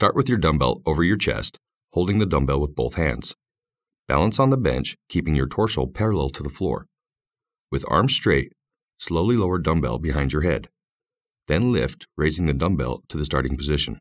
Start with your dumbbell over your chest, holding the dumbbell with both hands. Balance on the bench, keeping your torso parallel to the floor. With arms straight, slowly lower dumbbell behind your head. Then lift, raising the dumbbell to the starting position.